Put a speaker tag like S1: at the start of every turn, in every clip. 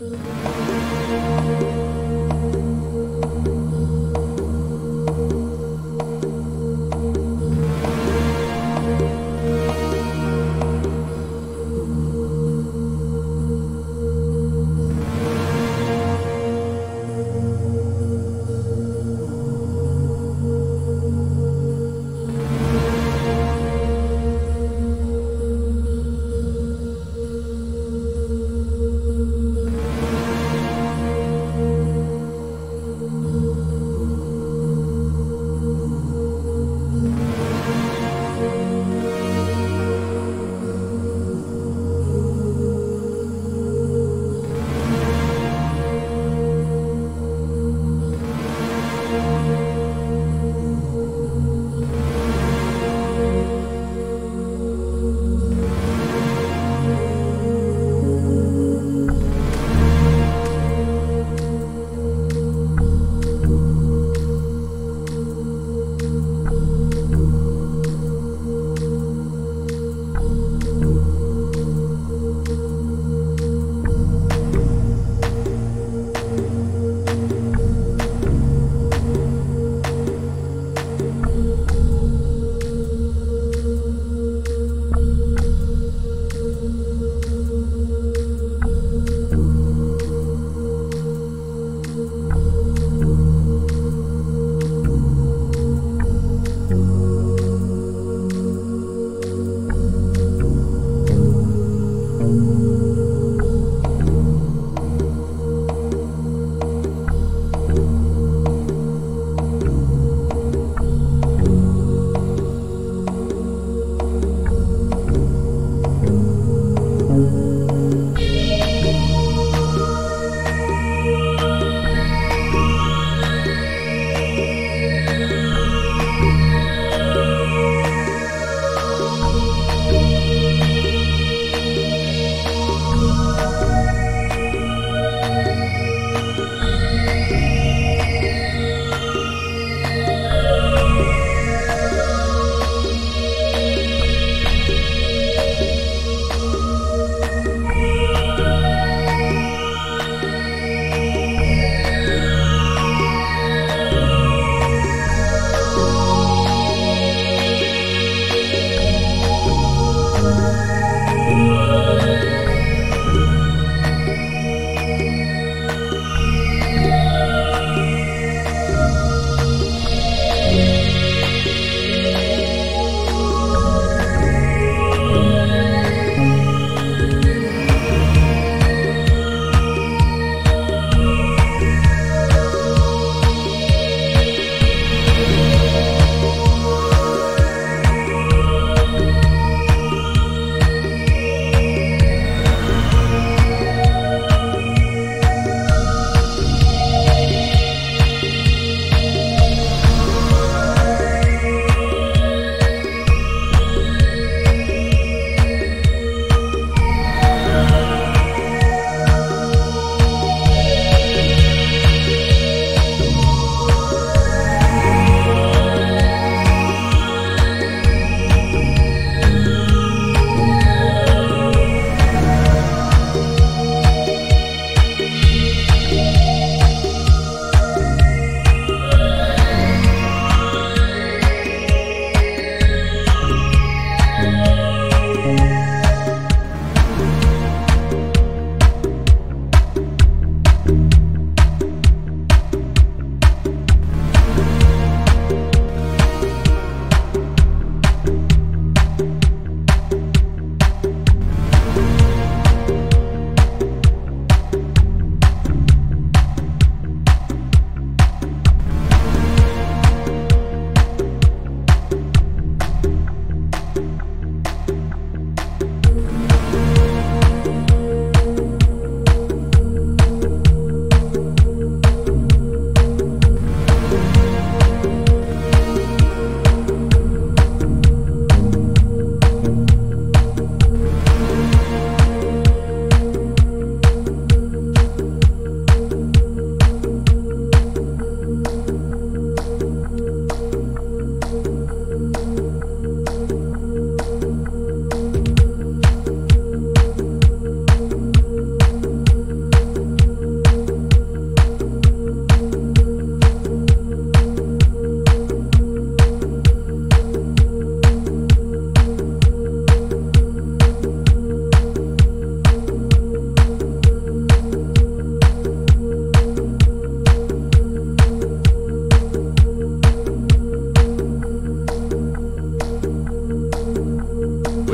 S1: Thank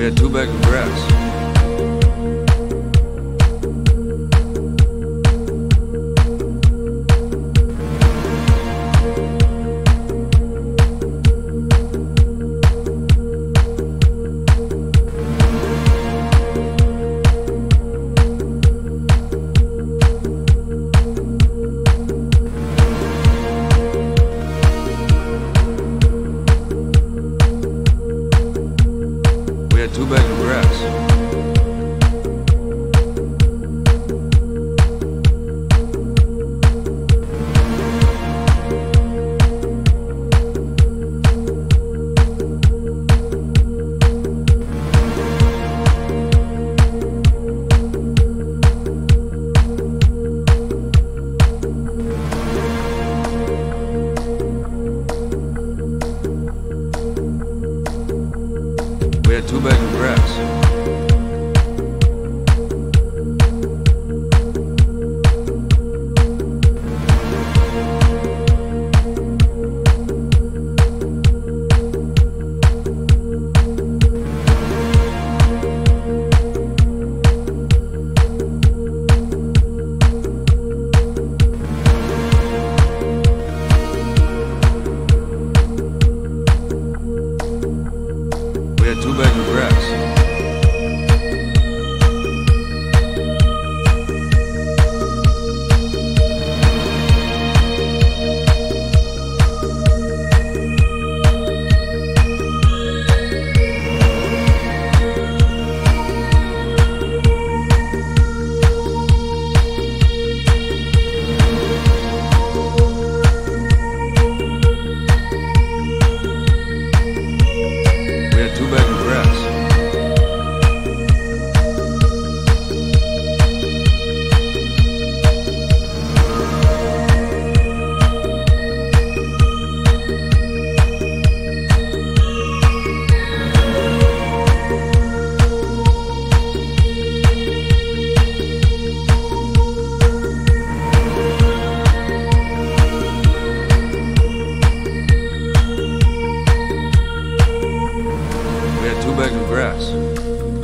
S1: We had two bags of grass.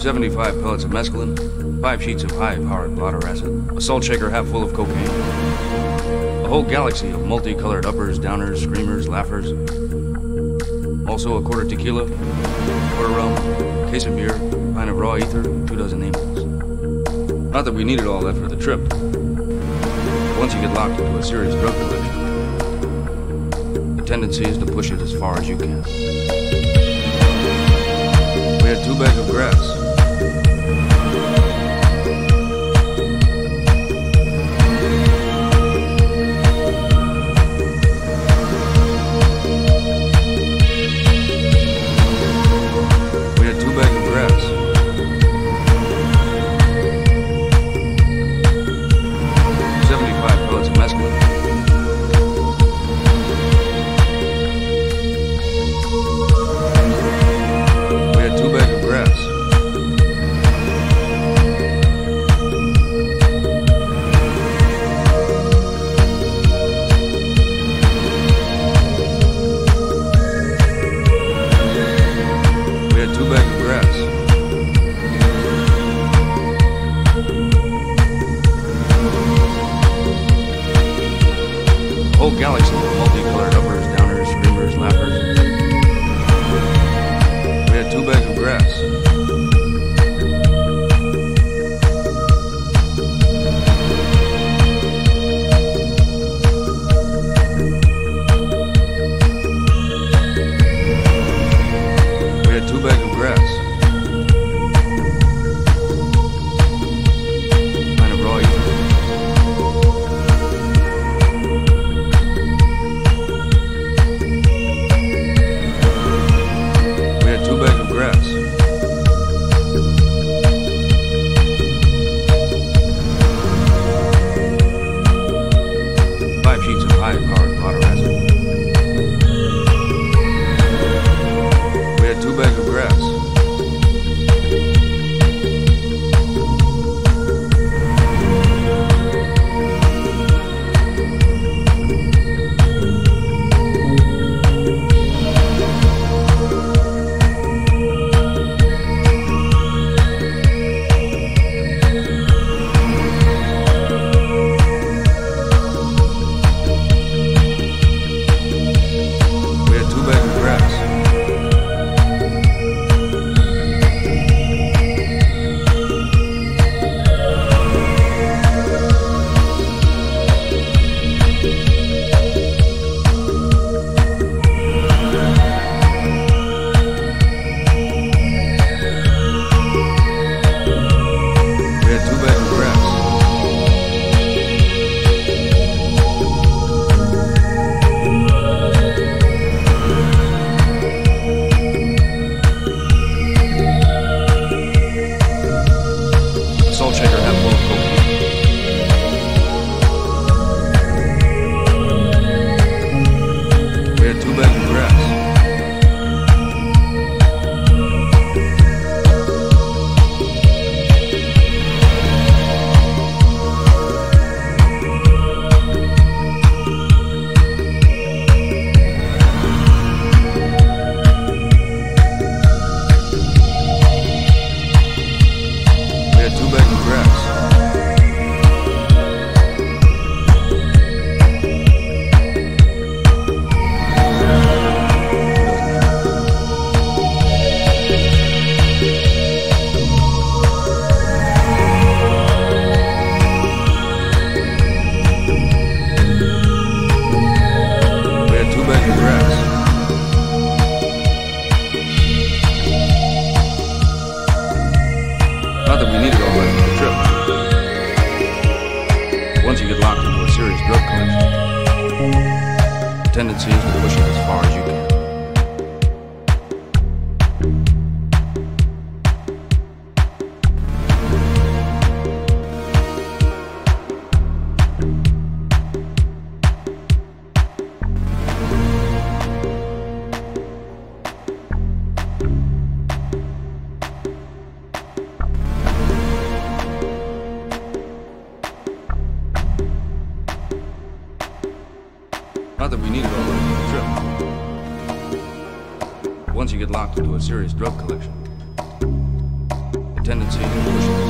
S1: 75 pellets of mescaline, five sheets of high-powered blotter acid, a salt shaker half full of cocaine, a whole galaxy of multicolored uppers, downers, screamers, laughers, also a quarter tequila, quarter rum, case of beer, a pint of raw ether, two dozen amyls. Not that we needed all that for the trip. Once you get locked into a serious drug addiction, the tendency is to push it as far as you can. We had two bags of grass. To Once you get locked into a serious drug collection, the tendency to push it